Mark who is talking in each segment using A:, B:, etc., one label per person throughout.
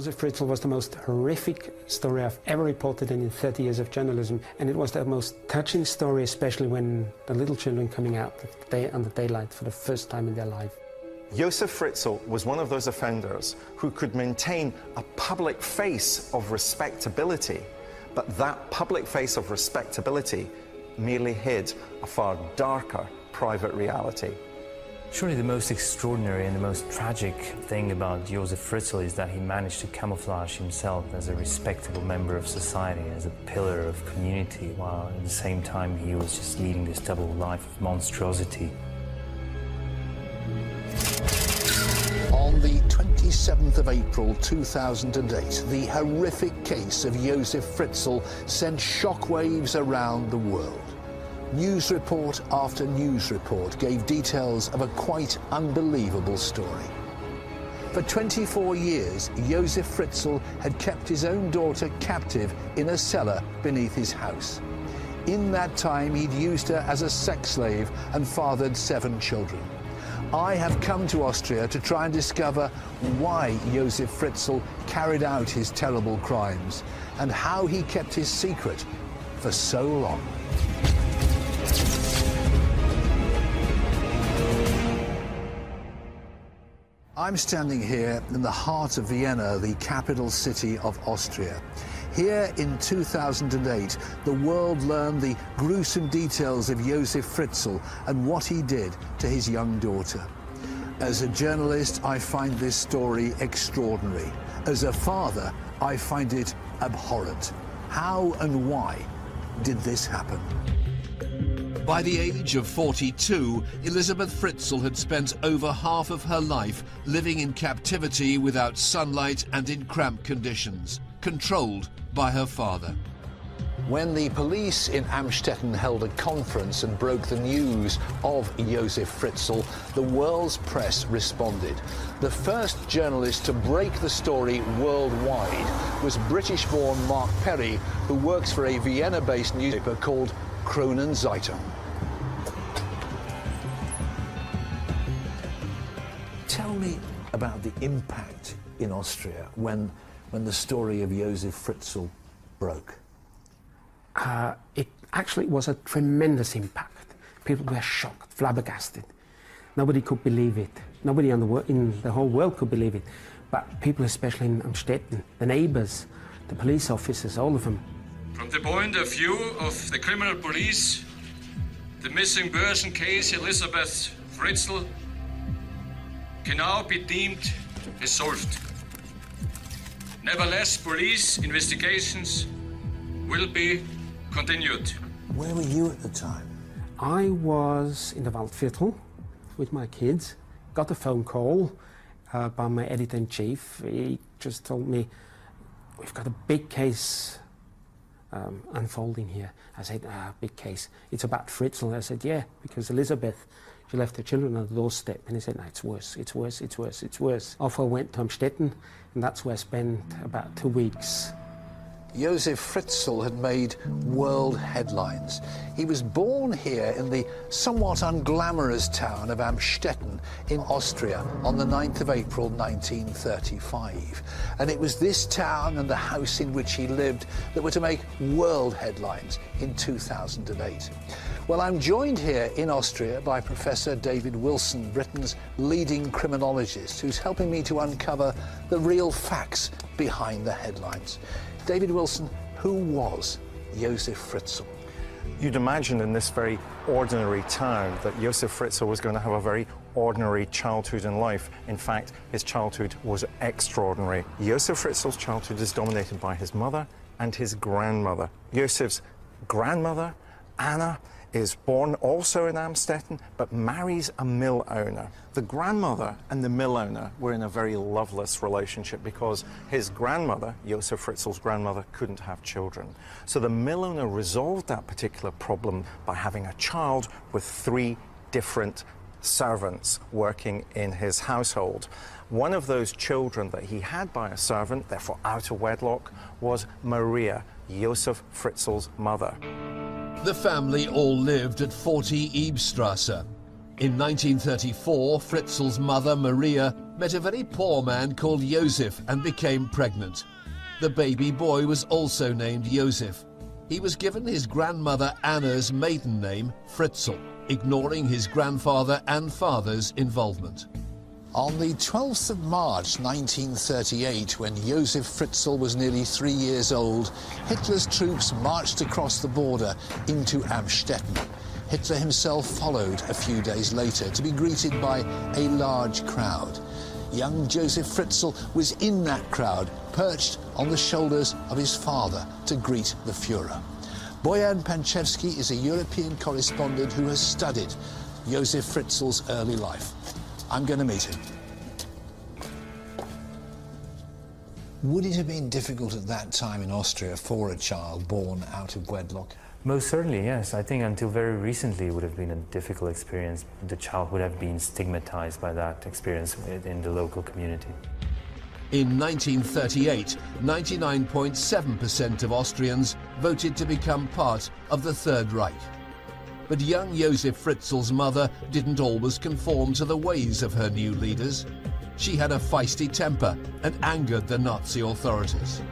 A: Josef Fritzl was the most horrific story I've ever reported in 30 years of journalism, and it was the most touching story, especially when the little children coming out the daylight for the first time in their life.
B: Josef Fritzl was one of those offenders who could maintain a public face of respectability, but that public face of respectability merely hid a far darker private reality.
C: Surely the most extraordinary and the most tragic thing about Josef Fritzl is that he managed to camouflage himself as a respectable member of society, as a pillar of community, while at the same time he was just leading this double life of monstrosity.
D: On the 27th of April 2008, the horrific case of Josef Fritzl sent shockwaves around the world. News report after news report gave details of a quite unbelievable story. For 24 years, Josef Fritzl had kept his own daughter captive in a cellar beneath his house. In that time, he'd used her as a sex slave and fathered seven children. I have come to Austria to try and discover why Josef Fritzl carried out his terrible crimes and how he kept his secret for so long. I'm standing here in the heart of Vienna, the capital city of Austria. Here in 2008, the world learned the gruesome details of Josef Fritzl and what he did to his young daughter. As a journalist, I find this story extraordinary. As a father, I find it abhorrent. How and why did this happen?
E: By the age of 42, Elizabeth Fritzl had spent over half of her life living in captivity without sunlight and in cramped conditions, controlled by her father.
D: When the police in Amstetten held a conference and broke the news of Josef Fritzl, the world's press responded. The first journalist to break the story worldwide was British-born Mark Perry, who works for a Vienna-based newspaper called Kronen Zeitung. Tell me about the impact in Austria when, when the story of Josef Fritzl broke.
A: Uh, it actually was a tremendous impact. People were shocked, flabbergasted. Nobody could believe it. Nobody the, in the whole world could believe it. But people, especially in Amstetten, the neighbors, the police officers, all of them.
F: From the point of view of the criminal police, the missing person case, Elisabeth Fritzl, can now be deemed as solved. Nevertheless, police investigations will be continued.
D: Where were you at the time?
A: I was in the Waldviertel with my kids. Got a phone call uh, by my editor-in-chief. He just told me, we've got a big case um, unfolding here. I said, ah, big case. It's about Fritzl. I said, yeah, because Elizabeth, she left her children on the doorstep. And he said, no, it's worse, it's worse, it's worse, it's worse. Off I went to Amstetten, and that's where I spent about two weeks.
D: Josef Fritzl had made world headlines. He was born here in the somewhat unglamorous town of Amstetten in Austria on the 9th of April 1935. And it was this town and the house in which he lived that were to make world headlines in 2008. Well, I'm joined here in Austria by Professor David Wilson, Britain's leading criminologist, who's helping me to uncover the real facts behind the headlines. David Wilson, who was Josef Fritzl?
B: You'd imagine in this very ordinary town that Josef Fritzl was going to have a very ordinary childhood and life. In fact, his childhood was extraordinary. Josef Fritzl's childhood is dominated by his mother and his grandmother. Josef's grandmother, Anna, is born also in Amstetten, but marries a mill owner. The grandmother and the mill owner were in a very loveless relationship because his grandmother, Josef Fritzl's grandmother, couldn't have children. So the mill owner resolved that particular problem by having a child with three different servants working in his household. One of those children that he had by a servant, therefore out of wedlock, was Maria, Josef Fritzl's mother.
E: The family all lived at 40 Ybbstrasse. In 1934, Fritzl's mother, Maria, met a very poor man called Josef and became pregnant. The baby boy was also named Josef. He was given his grandmother Anna's maiden name, Fritzl, ignoring his grandfather and father's involvement.
D: On the 12th of March 1938, when Josef Fritzl was nearly three years old, Hitler's troops marched across the border into Amstetten. Hitler himself followed a few days later to be greeted by a large crowd. Young Josef Fritzl was in that crowd, perched on the shoulders of his father to greet the Fuhrer. Bojan Pancevski is a European correspondent who has studied Josef Fritzl's early life. I'm going to meet him. Would it have been difficult at that time in Austria for a child born out of wedlock?
C: Most certainly, yes. I think until very recently it would have been a difficult experience. The child would have been stigmatized by that experience in the local community.
E: In 1938, 99.7% of Austrians voted to become part of the Third Reich. But young Josef Fritzl's mother didn't always conform to the ways of her new leaders. She had a feisty temper and angered the Nazi authorities.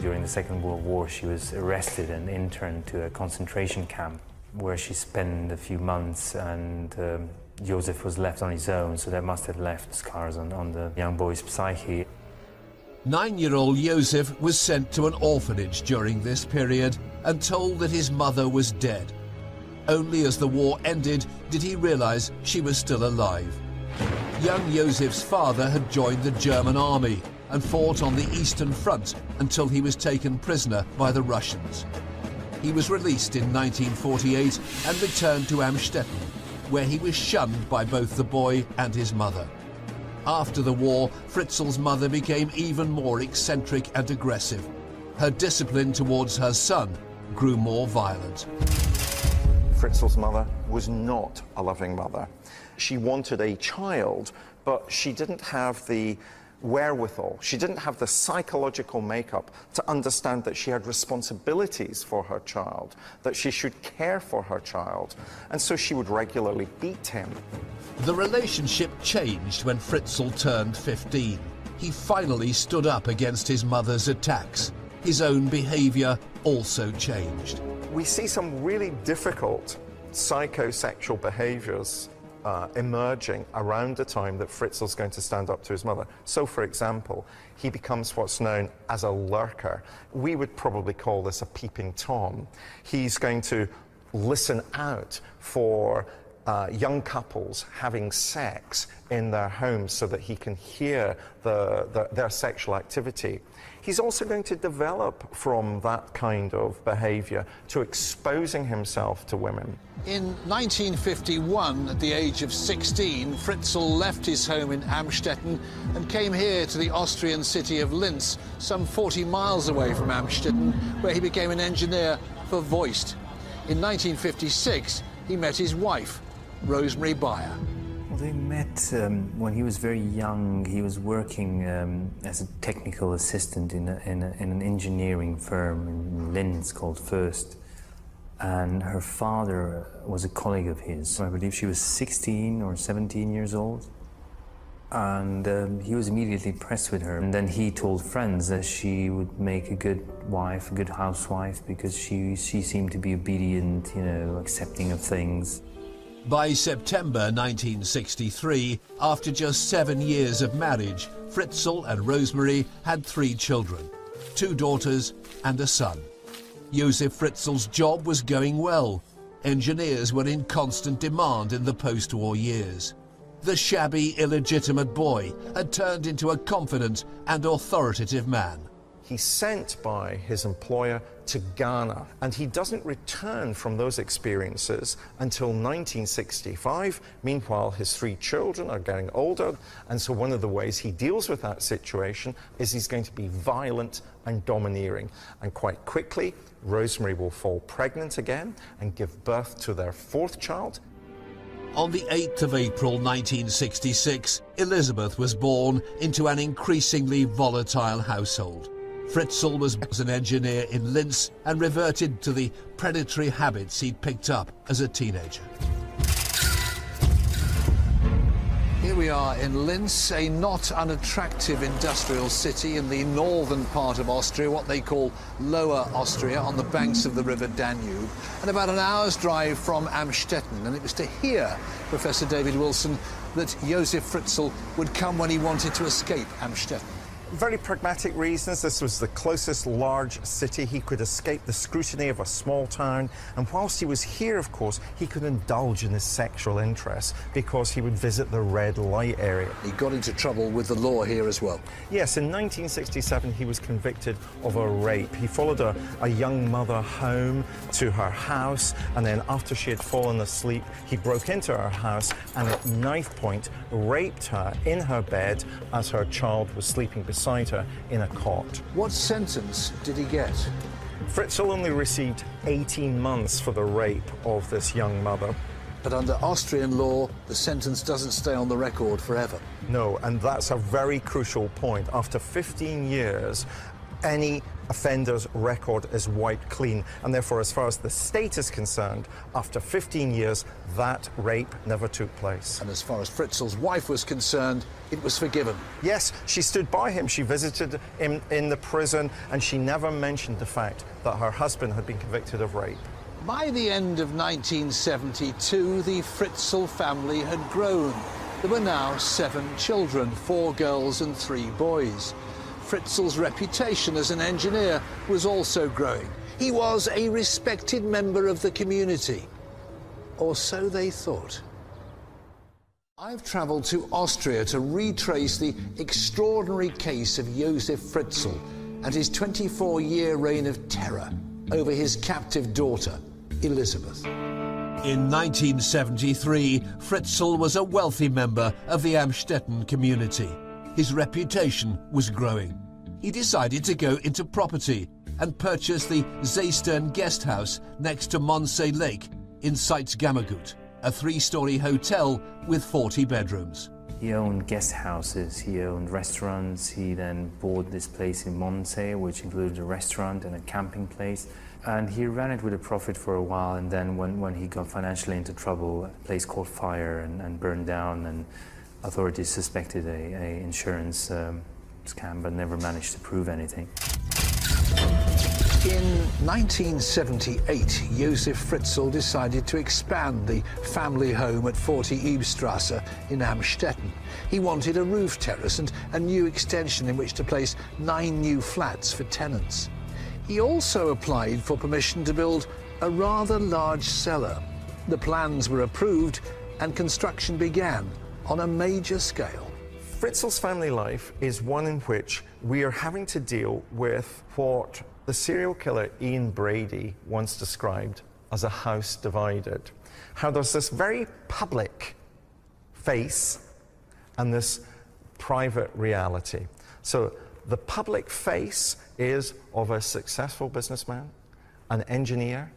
C: During the Second World War, she was arrested and interned to a concentration camp where she spent a few months and um, Josef was left on his own, so that must have left scars on, on the young boy's psyche.
E: Nine-year-old Josef was sent to an orphanage during this period and told that his mother was dead. Only as the war ended did he realize she was still alive. Young Josef's father had joined the German army and fought on the Eastern Front until he was taken prisoner by the Russians. He was released in 1948 and returned to Amstetten, where he was shunned by both the boy and his mother. After the war, Fritzl's mother became even more eccentric and aggressive. Her discipline towards her son grew more violent.
B: Fritzl's mother was not a loving mother. She wanted a child, but she didn't have the wherewithal. She didn't have the psychological makeup to understand that she had responsibilities for her child, that she should care for her child. And so she would regularly beat him.
E: The relationship changed when Fritzl turned 15. He finally stood up against his mother's attacks. His own behavior also changed
B: we see some really difficult psychosexual behaviors uh, emerging around the time that Fritzl's going to stand up to his mother. So, for example, he becomes what's known as a lurker. We would probably call this a peeping Tom. He's going to listen out for uh, young couples having sex in their homes so that he can hear the, the, their sexual activity. He's also going to develop from that kind of behavior to exposing himself to women.
D: In 1951, at the age of 16, Fritzl left his home in Amstetten and came here to the Austrian city of Linz, some 40 miles away from Amstetten, where he became an engineer for VOEST. In 1956, he met his wife, Rosemary Bayer.
C: They met um, when he was very young. He was working um, as a technical assistant in, a, in, a, in, an engineering firm in Linz called First. And her father was a colleague of his. I believe she was 16 or 17 years old. And um, he was immediately impressed with her. And then he told friends that she would make a good wife, a good housewife, because she, she seemed to be obedient, you know, accepting of things.
E: By September 1963, after just seven years of marriage, Fritzl and Rosemary had three children, two daughters and a son. Josef Fritzl's job was going well. Engineers were in constant demand in the post-war years. The shabby, illegitimate boy had turned into a confident and authoritative man.
B: He sent by his employer to Ghana, and he doesn't return from those experiences until 1965. Meanwhile, his three children are getting older, and so one of the ways he deals with that situation is he's going to be violent and domineering. And quite quickly, Rosemary will fall pregnant again and give birth to their fourth child.
E: On the 8th of April 1966, Elizabeth was born into an increasingly volatile household. Fritzl was an engineer in Linz and reverted to the predatory habits he'd picked up as a teenager.
D: Here we are in Linz, a not unattractive industrial city in the northern part of Austria, what they call Lower Austria, on the banks of the river Danube, and about an hour's drive from Amstetten. And it was to here, Professor David Wilson, that Josef Fritzl would come when he wanted to escape Amstetten
B: very pragmatic reasons. This was the closest large city. He could escape the scrutiny of a small town. And whilst he was here, of course, he could indulge in his sexual interests because he would visit the red light area.
D: He got into trouble with the law here as well.
B: Yes, in 1967 he was convicted of a rape. He followed a, a young mother home to her house and then after she had fallen asleep, he broke into her house and at knife point raped her in her bed as her child was sleeping beside in a cot.
D: What sentence did he get?
B: Fritzl only received 18 months for the rape of this young mother.
D: But under Austrian law, the sentence doesn't stay on the record forever.
B: No, and that's a very crucial point. After 15 years, any offender's record is wiped clean. And therefore, as far as the state is concerned, after 15 years, that rape never took place.
D: And as far as Fritzl's wife was concerned, it was forgiven.
B: Yes, she stood by him. She visited him in the prison, and she never mentioned the fact that her husband had been convicted of rape.
D: By the end of 1972, the Fritzl family had grown. There were now seven children, four girls and three boys. Fritzl's reputation as an engineer was also growing. He was a respected member of the community. Or so they thought. I've travelled to Austria to retrace the extraordinary case of Josef Fritzl and his 24-year reign of terror over his captive daughter, Elizabeth. In 1973, Fritzl was a wealthy member of the Amstetten community. His reputation was growing he decided to go into property and purchase the Seestern guest house next to Mondsee Lake in Salzkammergut, a three-story hotel with 40 bedrooms.
C: He owned guest houses, he owned restaurants, he then bought this place in Mondsee, which included a restaurant and a camping place. And he ran it with a profit for a while, and then when, when he got financially into trouble, a place caught fire and, and burned down, and authorities suspected a, a insurance um, scam, but never managed to prove anything.
D: In 1978, Josef Fritzl decided to expand the family home at 40 Ybbstrasse in Amstetten. He wanted a roof terrace and a new extension in which to place nine new flats for tenants. He also applied for permission to build a rather large cellar. The plans were approved and construction began on a major scale.
B: Fritzl's family life is one in which we are having to deal with what the serial killer Ian Brady once described as a house divided. How there's this very public face and this private reality. So the public face is of a successful businessman, an engineer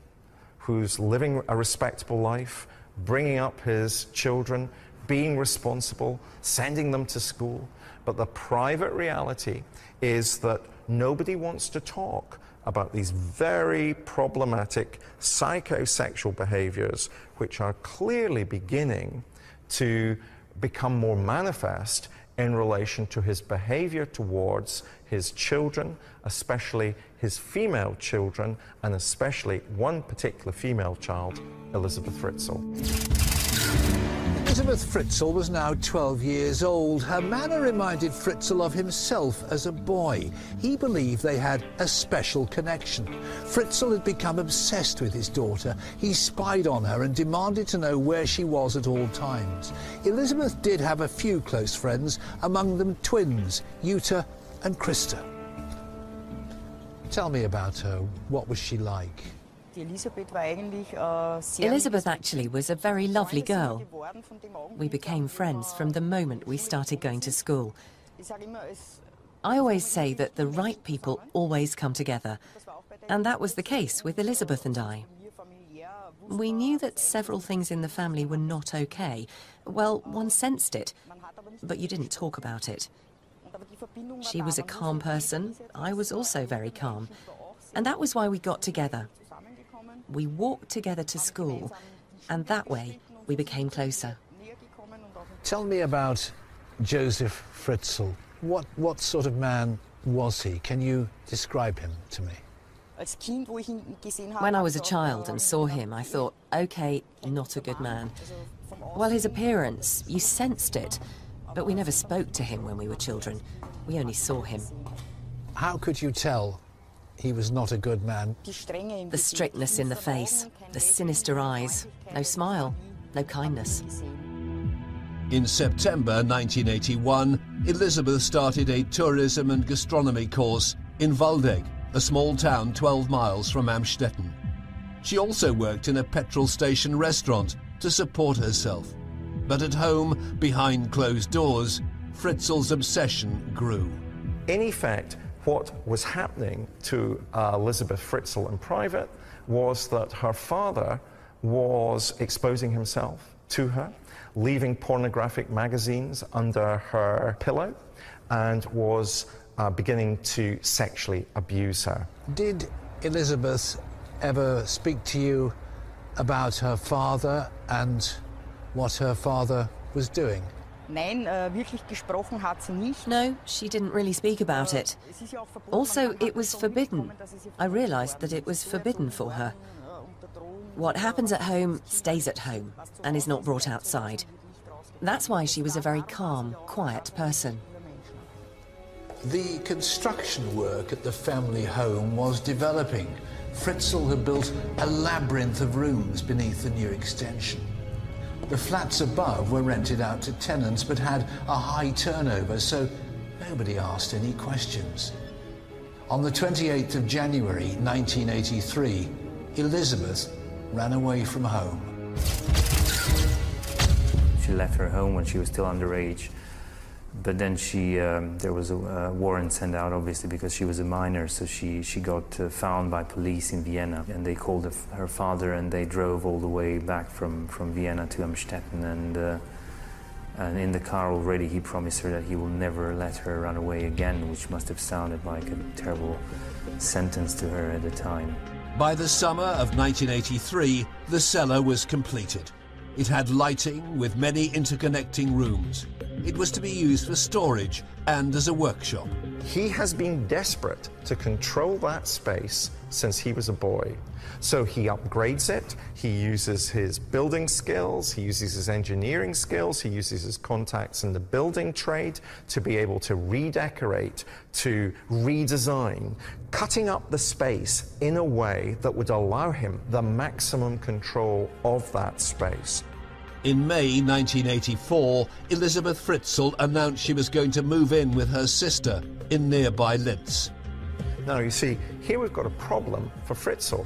B: who's living a respectable life, bringing up his children being responsible, sending them to school. But the private reality is that nobody wants to talk about these very problematic psychosexual behaviors, which are clearly beginning to become more manifest in relation to his behavior towards his children, especially his female children, and especially one particular female child, Elizabeth Fritzl.
D: Elisabeth Fritzl was now 12 years old. Her manner reminded Fritzl of himself as a boy. He believed they had a special connection. Fritzl had become obsessed with his daughter. He spied on her and demanded to know where she was at all times. Elizabeth did have a few close friends, among them twins, Jutta and Christa. Tell me about her. What was she like?
G: Äh, Elisabeth actually was a very lovely girl. We became friends from the moment we started going to school. I always say that the right people always come together, and that was the case with Elizabeth and I. We knew that several things in the family were not okay. Well, one sensed it, but you didn't talk about it. She was a calm person, I was also very calm, and that was why we got together we walked together to school, and that way we became closer.
D: Tell me about Josef Fritzl. What, what sort of man was he? Can you describe him to me?
G: When I was a child and saw him, I thought, okay, not a good man. Well, his appearance, you sensed it, but we never spoke to him when we were children. We only saw him.
D: How could you tell he was not a good man?
G: The strictness in the face, the sinister eyes, no smile, no kindness.
E: In September 1981, Elizabeth started a tourism and gastronomy course in Waldeck, a small town 12 miles from Amstetten. She also worked in a petrol station restaurant to support herself. But at home, behind closed doors, Fritzl's obsession grew.
B: In effect, what was happening to uh, Elizabeth Fritzl in private was that her father was exposing himself to her, leaving pornographic magazines under her pillow, and was uh, beginning to sexually abuse her.
D: Did Elizabeth ever speak to you about her father and what her father was doing?
G: Nein, äh, wirklich gesprochen hat sie nicht. No, she didn't really speak about it. Also, it was forbidden. I realized that it was forbidden for her. What happens at home stays at home and is not brought outside. That's why she was a very calm, quiet person.
D: The construction work at the family home was developing. Fritzl had built a labyrinth of rooms beneath the new extension. The flats above were rented out to tenants but had a high turnover, so nobody asked any questions. On the 28th of January 1983, Elizabeth ran away from home.
C: She left her home when she was still underage but then she um, there was a warrant sent out obviously because she was a minor. So she she got uh, found by police in Vienna and they called her father and they drove all the way back from from Vienna to Amstetten. And uh, and in the car already he promised her that he will never let her run away again which must have sounded like a terrible sentence to her at the time.
E: By the summer of 1983 the cellar was completed. It had lighting with many interconnecting rooms it was to be used for storage and as a workshop.
B: He has been desperate to control that space since he was a boy. So he upgrades it, he uses his building skills, he uses his engineering skills, he uses his contacts in the building trade to be able to redecorate, to redesign, cutting up the space in a way that would allow him the maximum control of that space.
E: In May 1984, Elizabeth Fritzl announced she was going to move in with her sister in nearby Linz.
B: Now, you see, here we've got a problem for Fritzl.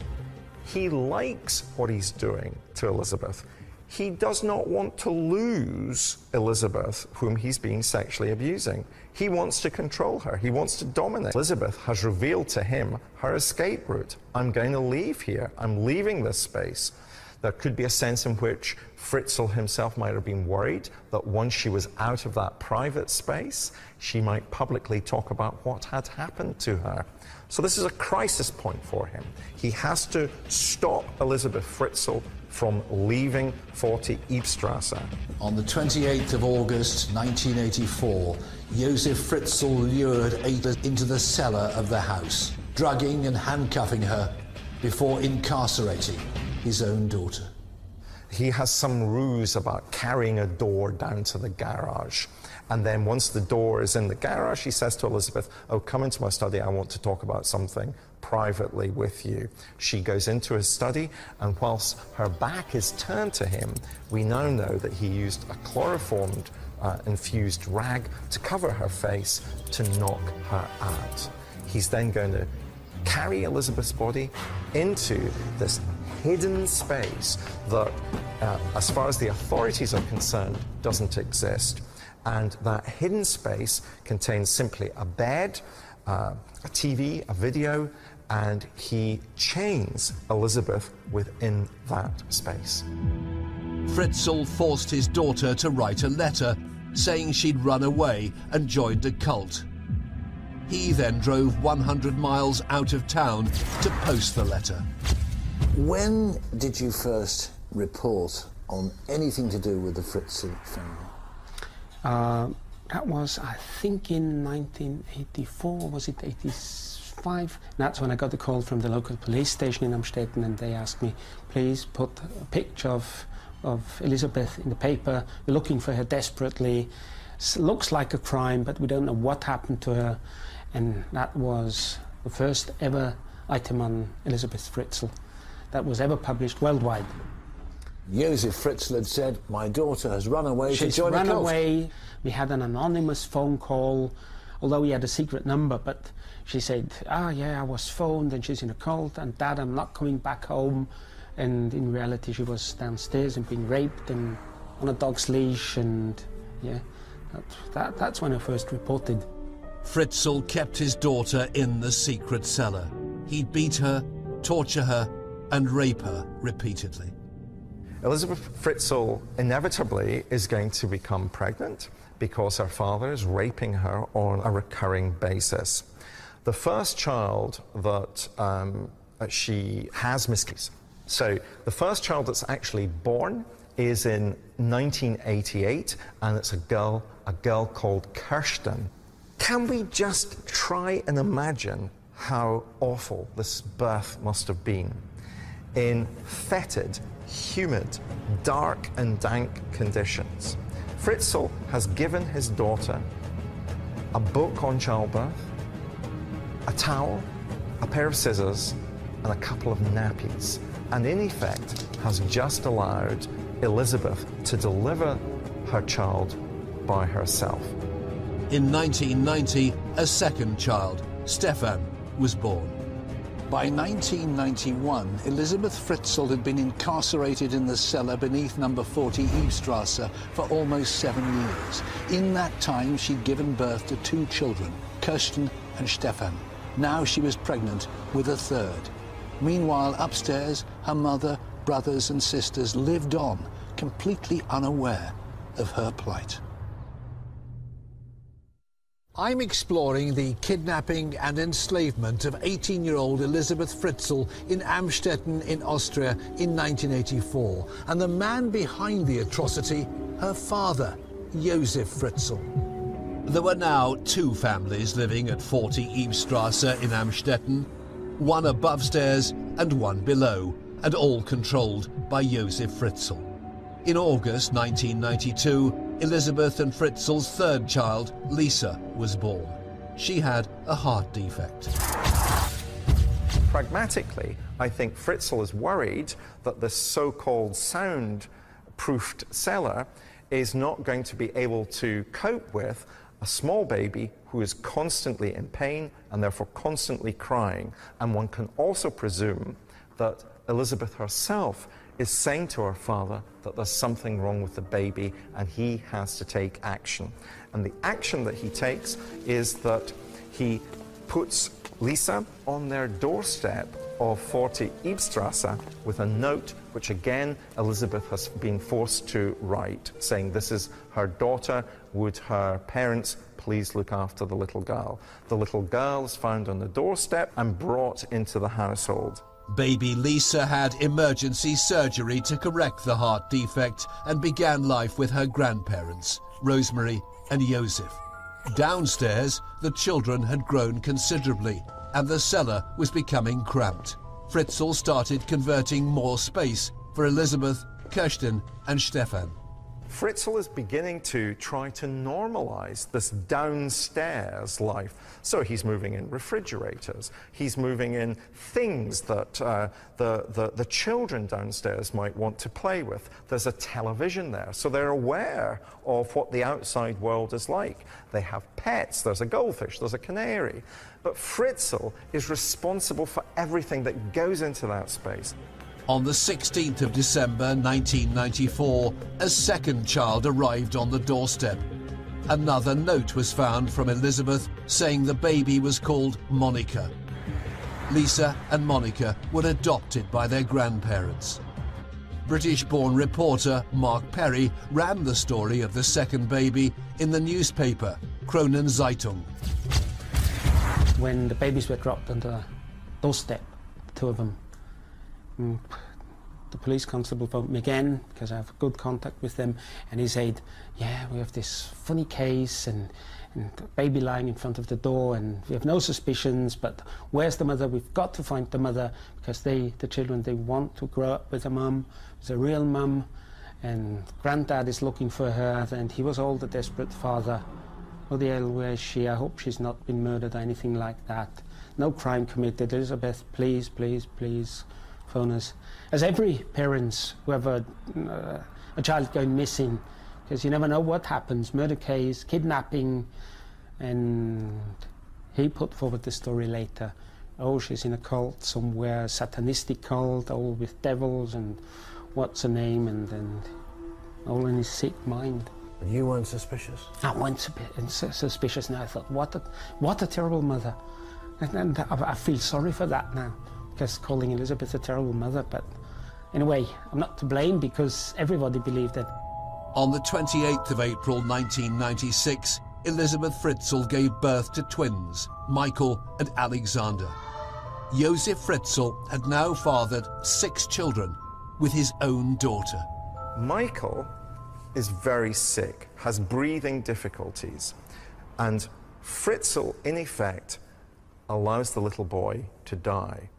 B: He likes what he's doing to Elizabeth. He does not want to lose Elizabeth, whom he's been sexually abusing. He wants to control her. He wants to dominate. Elizabeth has revealed to him her escape route. I'm going to leave here. I'm leaving this space. There could be a sense in which Fritzl himself might have been worried that once she was out of that private space, she might publicly talk about what had happened to her. So this is a crisis point for him. He has to stop Elizabeth Fritzl from leaving 40 Ybbstrasse.
D: On the 28th of August 1984, Josef Fritzl lured Ada into the cellar of the house, drugging and handcuffing her before incarcerating his own daughter.
B: He has some ruse about carrying a door down to the garage. And then once the door is in the garage, he says to Elizabeth, Oh, come into my study. I want to talk about something privately with you. She goes into his study, and whilst her back is turned to him, we now know that he used a chloroformed uh, infused rag to cover her face to knock her out. He's then going to carry Elizabeth's body into this hidden space that, uh, as far as the authorities are concerned, doesn't exist. And that hidden space contains simply a bed, uh, a TV, a video, and he chains Elizabeth within that space.
E: Fritzl forced his daughter to write a letter saying she'd run away and joined a cult. He then drove 100 miles out of town to post the letter.
D: When did you first report on anything to do with the Fritzl family?
A: Uh, that was, I think, in 1984, was it 85? That's when I got the call from the local police station in Amstetten and they asked me, please put a picture of, of Elizabeth in the paper. We're looking for her desperately. S looks like a crime, but we don't know what happened to her. And that was the first ever item on Elizabeth Fritzl that was ever published worldwide.
D: Josef Fritzl had said, my daughter has run away
A: She's
D: to join
A: run
D: a cult.
A: away. We had an anonymous phone call, although we had a secret number, but she said, ah, yeah, I was phoned and she's in a cult, and dad, I'm not coming back home. And in reality, she was downstairs and being raped and on a dog's leash, and yeah, that, that, that's when I first reported.
E: Fritzl kept his daughter in the secret cellar. He'd beat her, torture her, and rape her repeatedly.
B: Elizabeth Fritzl inevitably is going to become pregnant because her father is raping her on a recurring basis. The first child that um, she has miscarried. So the first child that's actually born is in 1988, and it's a girl, a girl called Kirsten. Can we just try and imagine how awful this birth must have been? In fetid, humid, dark, and dank conditions. Fritzl has given his daughter a book on childbirth, a towel, a pair of scissors, and a couple of nappies, and in effect has just allowed Elizabeth to deliver her child by herself.
E: In 1990, a second child, Stefan, was born.
D: By 1991, Elizabeth Fritzl had been incarcerated in the cellar beneath number 40 Ybbstrasse for almost seven years. In that time, she'd given birth to two children, Kirsten and Stefan. Now she was pregnant with a third. Meanwhile, upstairs, her mother, brothers and sisters lived on, completely unaware of her plight. I'm exploring the kidnapping and enslavement of 18-year-old Elizabeth Fritzl in Amstetten in Austria in 1984. And the man behind the atrocity, her father, Josef Fritzl.
E: There were now two families living at 40 Ybbstrasse in Amstetten, one above stairs and one below, and all controlled by Josef Fritzl. In August 1992, Elizabeth and Fritzl's third child, Lisa, was born. She had a heart defect.
B: Pragmatically, I think Fritzl is worried that the so called sound proofed cellar is not going to be able to cope with a small baby who is constantly in pain and therefore constantly crying. And one can also presume that Elizabeth herself is saying to her father that there's something wrong with the baby and he has to take action. And the action that he takes is that he puts Lisa on their doorstep of 40 Ybbstrasse with a note which again Elizabeth has been forced to write, saying this is her daughter, would her parents please look after the little girl. The little girl is found on the doorstep and brought into the household.
E: Baby Lisa had emergency surgery to correct the heart defect and began life with her grandparents, Rosemary and Josef. Downstairs, the children had grown considerably and the cellar was becoming cramped. Fritzl started converting more space for Elizabeth, Kirsten and Stefan.
B: Fritzl is beginning to try to normalize this downstairs life. So he's moving in refrigerators, he's moving in things that uh, the, the, the children downstairs might want to play with. There's a television there, so they're aware of what the outside world is like. They have pets, there's a goldfish, there's a canary. But Fritzl is responsible for everything that goes into that space.
E: On the 16th of December 1994, a second child arrived on the doorstep. Another note was found from Elizabeth saying the baby was called Monica. Lisa and Monica were adopted by their grandparents. British-born reporter Mark Perry ran the story of the second baby in the newspaper Kronen Zeitung.
A: When the babies were dropped on the doorstep, two of them, mm, the police constable phoned me again because I have good contact with them, and he said, "Yeah, we have this funny case and." And baby lying in front of the door, and we have no suspicions. But where's the mother? We've got to find the mother because they, the children, they want to grow up with a mum, with a real mum. And granddad is looking for her, and he was all the desperate father. Oh, the hell, where is she? I hope she's not been murdered or anything like that. No crime committed. Elizabeth, please, please, please phone us. As every parents who have a, uh, a child going missing, because you never know what happens murder case, kidnapping. And he put forward the story later. Oh, she's in a cult somewhere, satanistic cult, all with devils and what's her name, and, and all in his sick mind.
H: You weren't suspicious?
A: I wasn't suspicious, and I thought, what a, what a terrible mother. And, and I, I feel sorry for that now, because calling Elizabeth a terrible mother, but in a way, I'm not to blame because everybody believed it.
E: On the 28th of April 1996, Elizabeth Fritzl gave birth to twins, Michael and Alexander. Josef Fritzl had now fathered six children with his own daughter.
B: Michael is very sick, has breathing difficulties, and Fritzl, in effect, allows the little boy to die.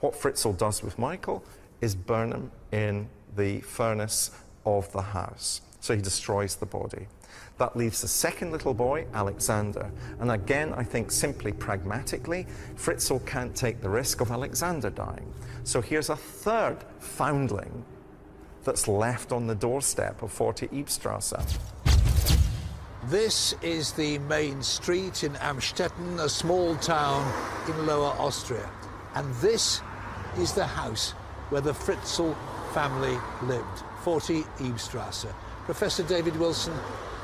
B: What Fritzl does with Michael is burn him in the furnace of the house. So he destroys the body. That leaves the second little boy, Alexander. And again, I think simply pragmatically, Fritzl can't take the risk of Alexander dying. So here's a third foundling that's left on the doorstep of 40 Ybbstrasse.
D: This is the main street in Amstetten, a small town in Lower Austria. And this is the house where the Fritzl family lived, 40 Ybbstrasse. Professor David Wilson,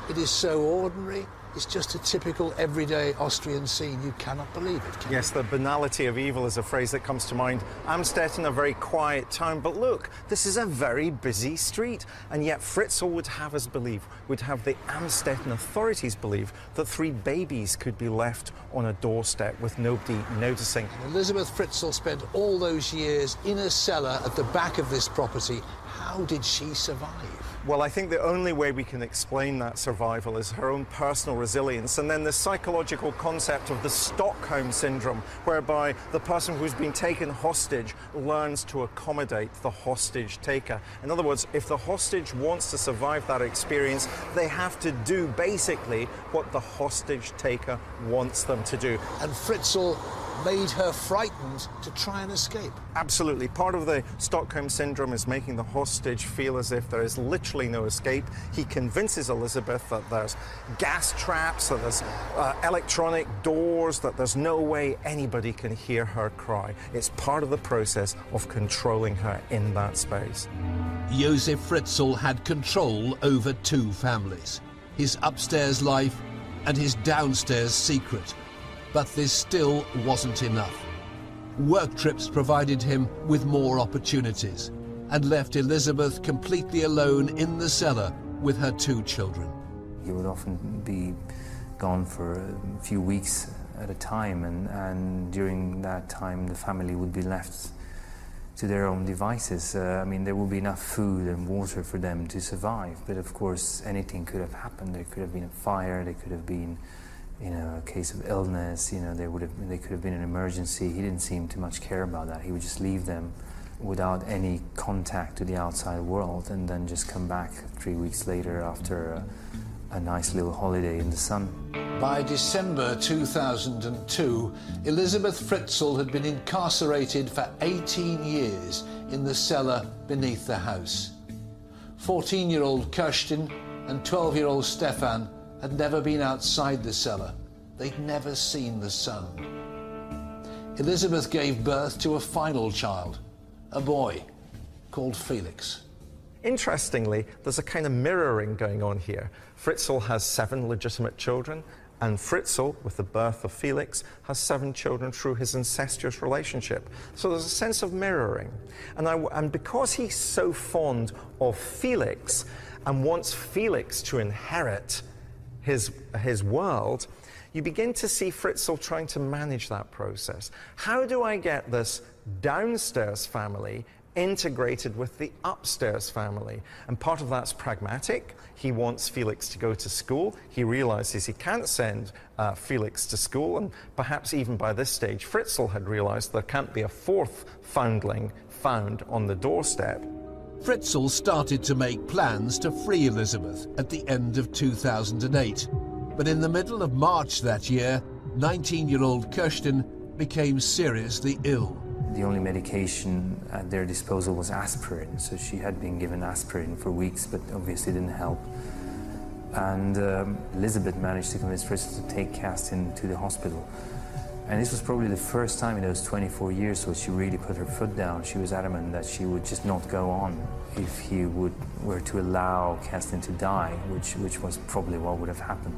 D: it is so ordinary, it's just a typical everyday Austrian scene. You cannot believe it.
B: yes,
D: you?
B: the banality of evil is a phrase that comes to mind. Amstetten, a very quiet town, but look, this is a very busy street. And yet Fritzl would have us believe, would have the Amstetten authorities believe, that three babies could be left on a doorstep with nobody noticing.
D: Elizabeth Fritzl spent all those years in a cellar at the back of this property. How did she survive?
B: Well, I think the only way we can explain that survival is her own personal resilience and then the psychological concept of the Stockholm syndrome, whereby the person who's been taken hostage learns to accommodate the hostage taker. In other words, if the hostage wants to survive that experience, they have to do basically what the hostage taker wants them to do.
D: And Fritzl made her frightened to try and escape.
B: Absolutely. Part of the Stockholm syndrome is making the hostage feel as if there is literally no escape. He convinces Elizabeth that there's gas traps, that there's uh, electronic doors, that there's no way anybody can hear her cry. It's part of the process of controlling her in that space.
E: Josef Fritzl had control over two families his upstairs life and his downstairs secret. But this still wasn't enough. Work trips provided him with more opportunities and left Elizabeth completely alone in the cellar with her two children.
C: He would often be gone for a few weeks at a time, and, and during that time, the family would be left to their own devices. Uh, I mean, there would be enough food and water for them to survive, but of course, anything could have happened. There could have been a fire, there could have been you know, a case of illness, you know, they would have, they could have been an emergency. He didn't seem to much care about that. He would just leave them without any contact to the outside world and then just come back three weeks later after a, a nice little holiday in the sun.
D: By December 2002, Elizabeth Fritzl had been incarcerated for 18 years in the cellar beneath the house. 14-year-old Kirsten and 12-year-old Stefan had never been outside the cellar. They'd never seen the sun. Elizabeth gave birth to a final child, a boy called Felix.
B: Interestingly, there's a kind of mirroring going on here. Fritzl has seven legitimate children, and Fritzl, with the birth of Felix, has seven children through his incestuous relationship. So there's a sense of mirroring. And, I, and because he's so fond of Felix and wants Felix to inherit his, his world, you begin to see Fritzl trying to manage that process. How do I get this downstairs family integrated with the upstairs family. And part of that's pragmatic. He wants Felix to go to school. He realizes he can't send uh, Felix to school, and perhaps even by this stage, Fritzl had realized there can't be a fourth foundling found on the doorstep.
E: Fritzl started to make plans to free Elizabeth at the end of 2008. But in the middle of March that year, 19-year-old Kerstin became seriously ill.
C: The only medication at their disposal was aspirin, so she had been given aspirin for weeks, but obviously didn't help. And um, Elizabeth managed to convince Fritzl to take Kerstin to the hospital. And this was probably the first time in those 24 years where she really put her foot down. She was adamant that she would just not go on if he would were to allow Kerstin to die, which, which was probably what would have happened.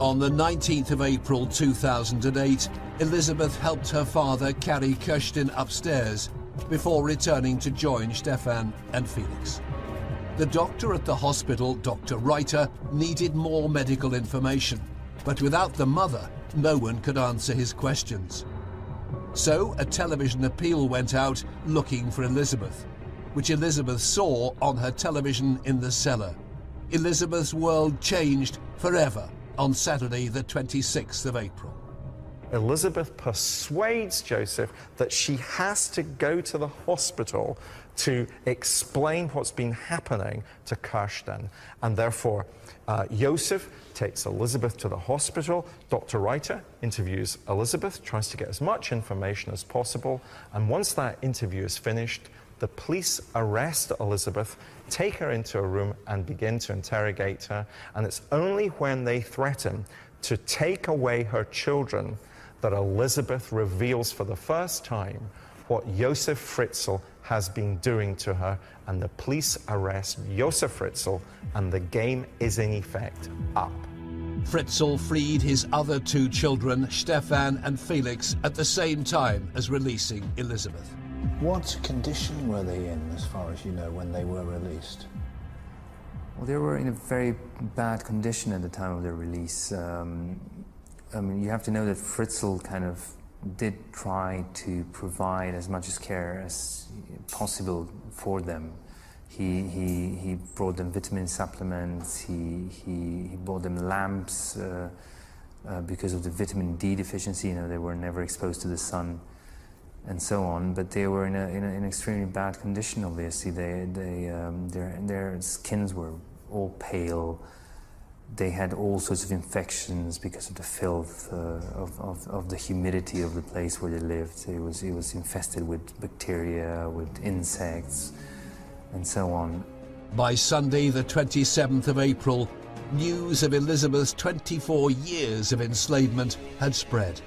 E: On the 19th of April 2008, Elizabeth helped her father carry Kerstin upstairs before returning to join Stefan and Felix. The doctor at the hospital, Dr. Reiter, needed more medical information, but without the mother, no one could answer his questions. So a television appeal went out looking for Elizabeth, which Elizabeth saw on her television in the cellar. Elizabeth's world changed forever on Saturday, the 26th of April.
B: Elizabeth persuades Josef that she has to go to the hospital to explain what's been happening to Kerstin. And therefore, uh, Josef takes Elizabeth to the hospital. Dr. Reiter interviews Elizabeth, tries to get as much information as possible. And once that interview is finished, the police arrest Elizabeth, take her into a room, and begin to interrogate her. And it's only when they threaten to take away her children that Elizabeth reveals for the first time what Josef Fritzl has been doing to her, and the police arrest Josef Fritzl, and the game is in effect up.
E: Fritzl freed his other two children, Stefan and Felix, at the same time as releasing Elizabeth.
D: What condition were they in, as far as you know, when they were released?
C: Well, they were in a very bad condition at the time of their release. Um, I mean, you have to know that Fritzl kind of did try to provide as much as care as possible for them. He, he, he brought them vitamin supplements, he, he, he brought them lamps uh, uh, because of the vitamin D deficiency, you know, they were never exposed to the sun and so on. But they were in, a, in, a, in extremely bad condition, obviously. They, they, um, their, their skins were all pale, they had all sorts of infections because of the filth, uh, of, of, of, the humidity of the place where they lived. It was, it was infested with bacteria, with insects, and so on.
E: By Sunday, the 27th of April, news of Elizabeth's 24 years of enslavement had spread.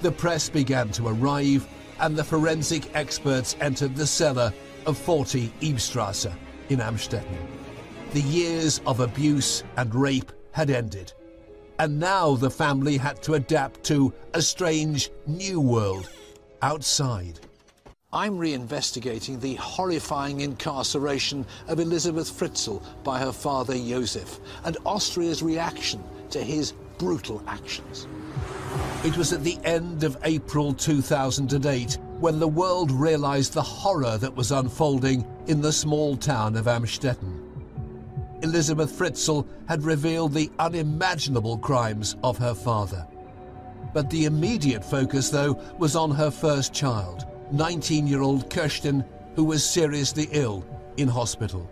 E: The press began to arrive, and the forensic experts entered the cellar of 40 Ybbstrasse in Amstetten. The years of abuse and rape had ended. And now the family had to adapt to a strange new world outside. I'm reinvestigating the horrifying incarceration of Elizabeth Fritzl by her father Josef and Austria's reaction to his brutal actions. It was at the end of April 2008 when the world realized the horror that was unfolding in the small town of Amstetten. Elizabeth Fritzl had revealed the unimaginable crimes of her father. But the immediate focus, though, was on her first child, 19-year-old Kerstin, who was seriously ill in hospital.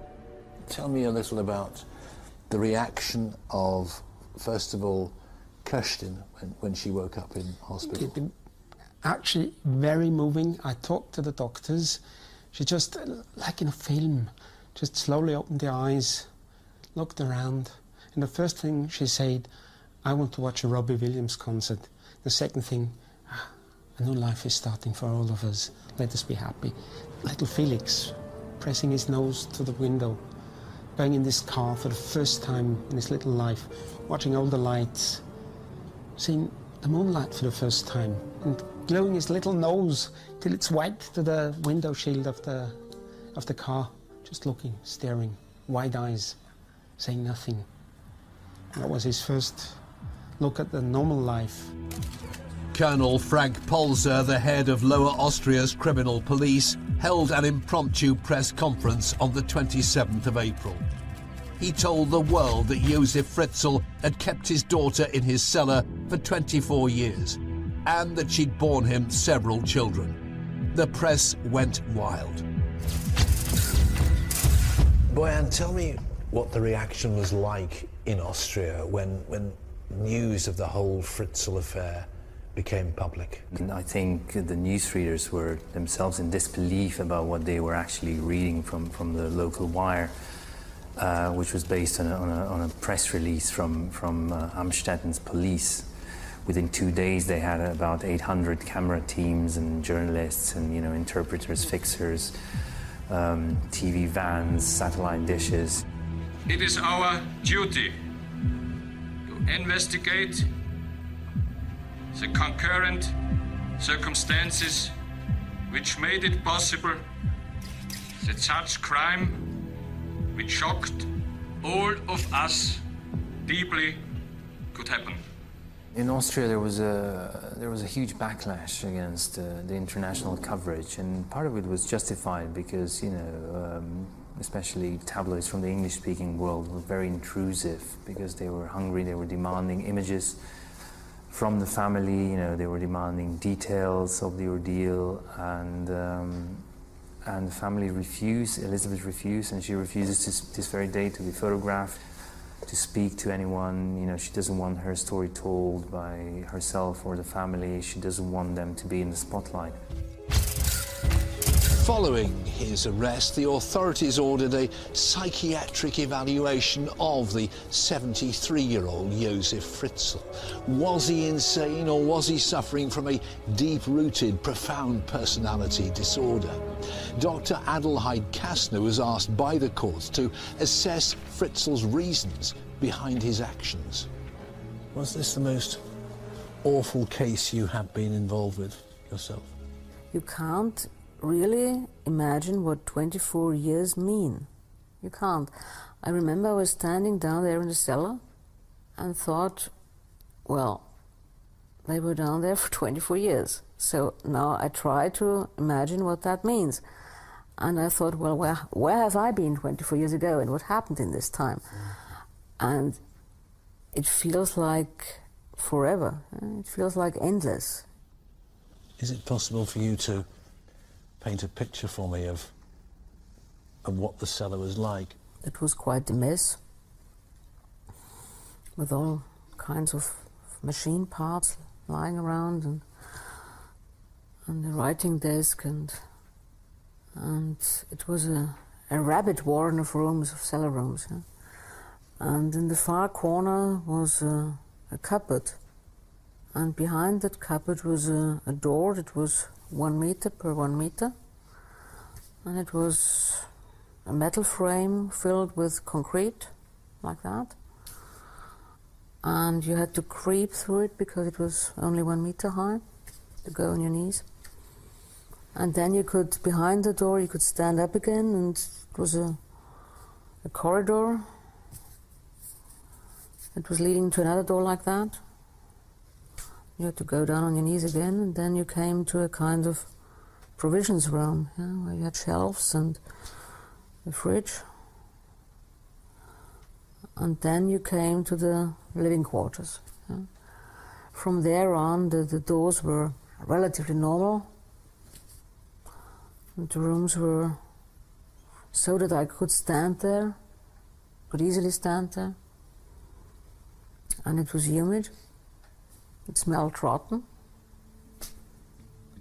D: Tell me a little about the reaction of, first of all, Kerstin when, when she woke up in hospital.
A: Actually, very moving. I talked to the doctors. She just, like in a film, just slowly opened the eyes, looked around, and the first thing she said, I want to watch a Robbie Williams concert. The second thing, ah, a new life is starting for all of us. Let us be happy. Little Felix, pressing his nose to the window, going in this car for the first time in his little life, watching all the lights, seeing the moonlight for the first time, and gluing his little nose till it's white to the window shield of the, of the car, just looking, staring, wide eyes saying nothing. That was his first look at the normal life.
E: Colonel Franz Polzer, the head of Lower Austria's criminal police, held an impromptu press conference on the 27th of April. He told the world that Josef Fritzl had kept his daughter in his cellar for 24 years and that she'd borne him several children. The press went wild.
H: Bojan, tell me what the reaction was like in Austria when, when news of the whole Fritzl affair became public?
C: I think the newsreaders were themselves in disbelief about what they were actually reading from, from the local wire, uh, which was based on a, on a, on a press release from, from uh, Amstetten's police. Within two days, they had about 800 camera teams and journalists and you know interpreters, fixers, um, TV vans, satellite dishes.
F: It is our duty to investigate the concurrent circumstances which made it possible that such crime, which shocked all of us deeply, could happen.
C: In Austria, there was a there was a huge backlash against uh, the international coverage, and part of it was justified because you know, um, especially tabloids from the English-speaking world were very intrusive because they were hungry, they were demanding images from the family. You know, they were demanding details of the ordeal, and um, and the family refused. Elizabeth refused, and she refuses to, this very day to be photographed to speak to anyone. You know, she doesn't want her story told by herself or the family. She doesn't want them to be in the spotlight.
D: Following his arrest, the authorities ordered a psychiatric evaluation of the 73-year-old Josef Fritzl. Was he insane or was he suffering from a deep-rooted, profound personality disorder? Dr. Adelheid Kastner was asked by the courts to assess Fritzl's reasons behind his actions.
H: Was this the most awful case you have been involved with yourself?
I: You can't really imagine what 24 years mean. You can't. I remember I was standing down there in the cellar and thought, well, they were down there for 24 years. So now I try to imagine what that means. And I thought, well, where, where have I been 24 years ago and what happened in this time? And it feels like forever. It feels like endless.
H: Is it possible for you to paint a picture for me of, of what the cellar was like?
I: It was quite a mess with all kinds of machine parts lying around and, and the writing desk and and it was a, a rabbit warren of rooms, of cellar rooms. Yeah? And in the far corner was a, a cupboard. And behind that cupboard was a, a door that was one meter per one meter. And it was a metal frame filled with concrete, like that. And you had to creep through it because it was only one meter high to go on your knees. And then you could, behind the door, you could stand up again, and it was a, a corridor. It was leading to another door like that. You had to go down on your knees again, and then you came to a kind of provisions room, yeah, where you had shelves and a fridge. And then you came to the living quarters. Yeah. From there on, the, the doors were relatively normal. And the rooms were so that I could stand there, could easily stand there. And it was humid. It smelled rotten.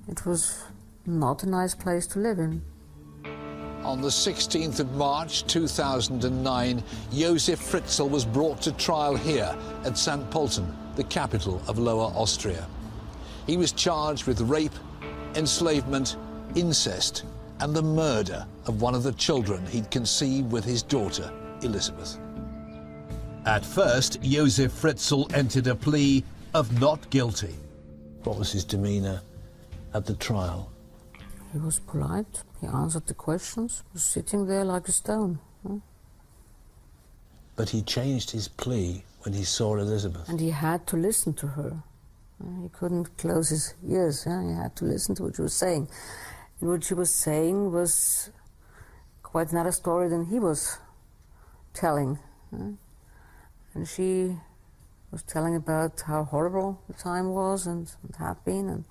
I: It was not a nice place to live in.
D: On the 16th of March 2009, Josef Fritzl was brought to trial here at St. Pölten, the capital of Lower Austria. He was charged with rape, enslavement, incest, and the murder of one of the children he'd conceived with his daughter, Elizabeth. At first, Josef Fritzl entered a plea of not guilty.
H: What was his demeanour at the trial?
I: He was polite. He answered the questions. Was sitting there like a stone. Huh?
H: But he changed his plea when he saw Elizabeth.
I: And he had to listen to her. Uh, he couldn't close his ears. Yeah? He had to listen to what she was saying. And what she was saying was quite another story than he was telling. And she was telling about how horrible the time was and, and had been, and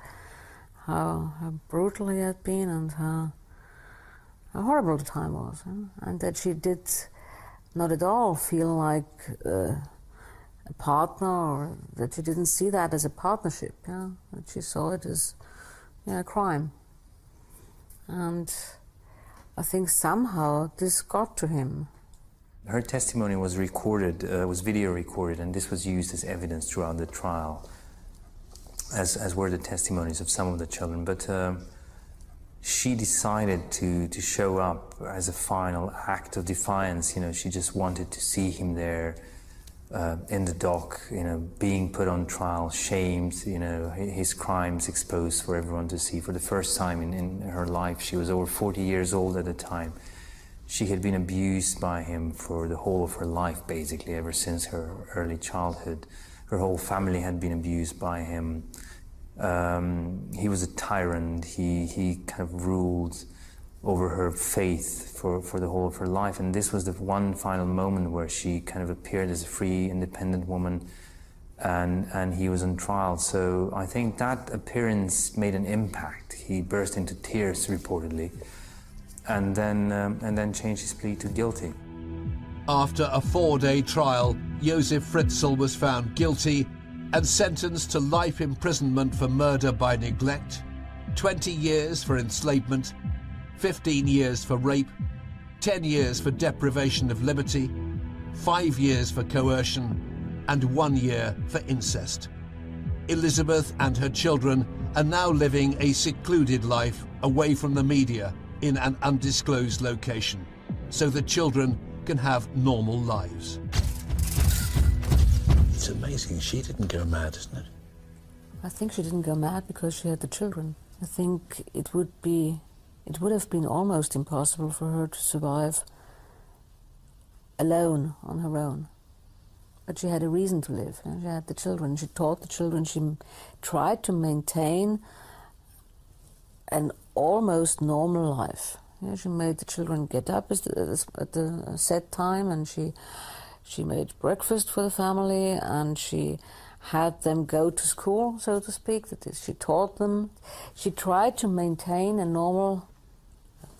I: how, how brutal he had been, and how, how horrible the time was. Yeah? And that she did not at all feel like. Uh, a partner, or that she didn't see that as a partnership. Yeah, that she saw it as yeah, a crime. And I think somehow this got to him.
C: Her testimony was recorded, uh, was video recorded, and this was used as evidence throughout the trial, as, as were the testimonies of some of the children. But uh, she decided to, to show up as a final act of defiance. You know, she just wanted to see him there uh, in the dock, you know, being put on trial, shamed, you know, his crimes exposed for everyone to see for the first time in, in her life. She was over 40 years old at the time. She had been abused by him for the whole of her life, basically, ever since her early childhood. Her whole family had been abused by him. Um, he was a tyrant. He, he kind of ruled over her faith for, for the whole of her life. And this was the one final moment where she kind of appeared as a free, independent woman and, and he was on trial. So I think that appearance made an impact. He burst into tears reportedly and then, um, and then changed his plea to guilty.
E: After a four day trial, Josef Fritzl was found guilty and sentenced to life imprisonment for murder by neglect, 20 years for enslavement, 15 years for rape, 10 years for deprivation of liberty, 5 years for coercion, and 1 year for incest. Elizabeth and her children are now living a secluded life away from the media in an undisclosed location, so the children can have normal lives.
H: It's amazing. She didn't go mad, isn't it?
I: I think she didn't go mad because she had the children. I think it would be it would have been almost impossible for her to survive alone on her own. But she had a reason to live. She had the children. She taught the children. She tried to maintain an almost normal life. Yeah, she made the children get up at the set time, and she she made breakfast for the family, and she had them go to school, so to speak. That is, she taught them. She tried to maintain a normal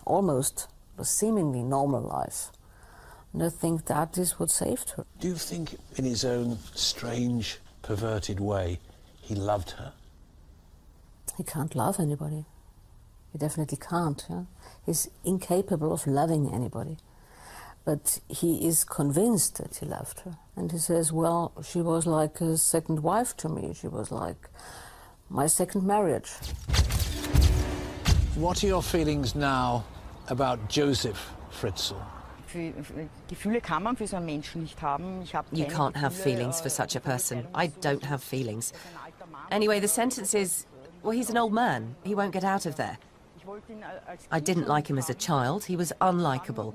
I: almost a seemingly normal life. And I think that is what saved her.
H: Do you think, in his own strange, perverted way, he loved her?
I: He can't love anybody. He definitely can't. Yeah? He's incapable of loving anybody. But he is convinced that he loved her. And he says, well, she was like a second wife to me. She was like my second marriage.
H: What are your feelings now about Josef Fritzl.
G: You can't have feelings for such a person. I don't have feelings. Anyway, the sentence is well, he's an old man. He won't get out of there. I didn't like him as a child. He was unlikable.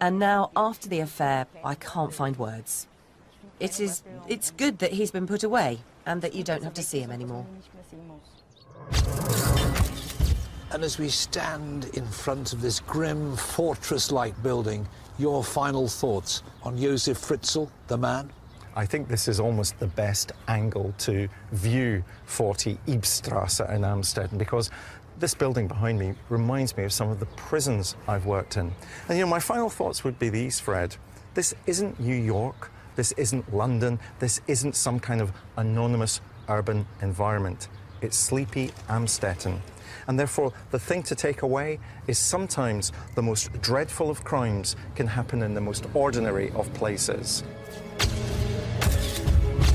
G: And now, after the affair, I can't find words. It is, it's good that he's been put away and that you don't have to see him anymore.
H: And as we stand in front of this grim fortress-like building, your final thoughts on Josef Fritzl, the man?
B: I think this is almost the best angle to view 40 Ybbstrasse in Amstetten because this building behind me reminds me of some of the prisons I've worked in. And you know, my final thoughts would be these, Fred. This isn't New York, this isn't London, this isn't some kind of anonymous urban environment. It's sleepy Amstetten. And therefore, the thing to take away is sometimes the most dreadful of crimes can happen in the most ordinary of places.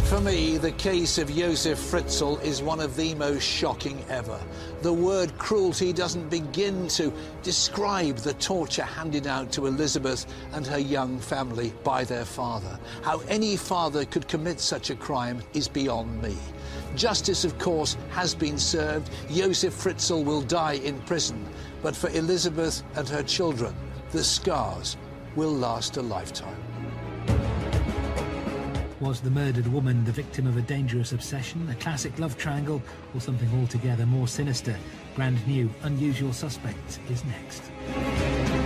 E: For me, the case of Josef Fritzl is one of the most shocking ever. The word cruelty doesn't begin to describe the torture handed out to Elizabeth and her young family by their father. How any father could commit such a crime is beyond me. Justice, of course, has been served. Josef Fritzl will die in prison. But for Elizabeth and her children, the scars will last a lifetime.
J: Was the murdered woman the victim of a dangerous obsession, a classic love triangle, or something altogether more sinister? Brand new, unusual suspects is next.